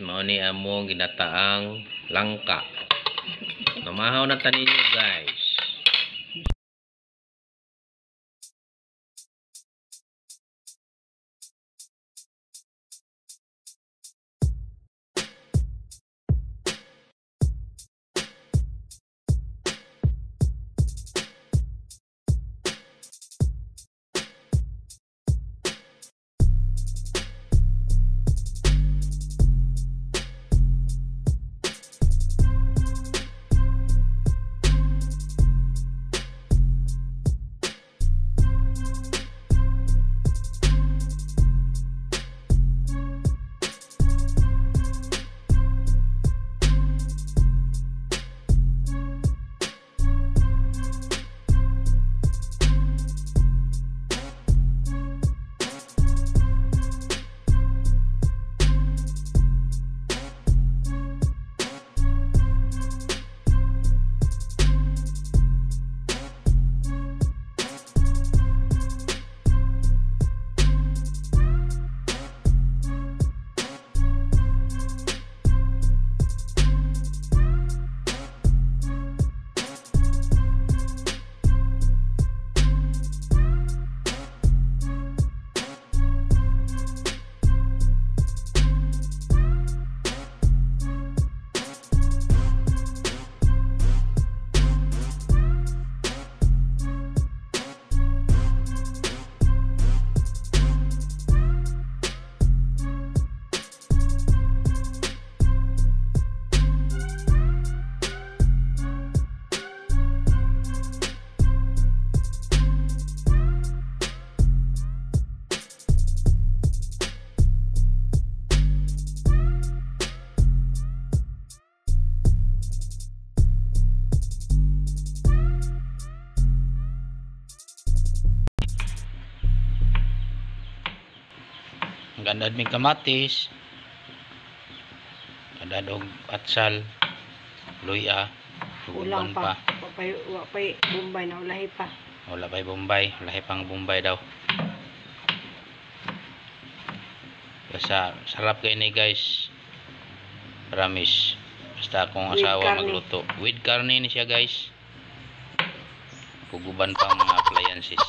mao ni among ginataang langka. Mamahaw na taninyo guys. Ganda ng kamatis. Ganda dog atsal. Luya. Ulang Tuguban pa. Wapay, wapay, Bombay na ulahi pa. Wala pa'y Bombay. Wala pang Bombay daw. Basta sarap kayo ni guys. Promise. Basta akong With asawa karne. magluto. With karne ni siya guys. Kuguban pa mga appliances.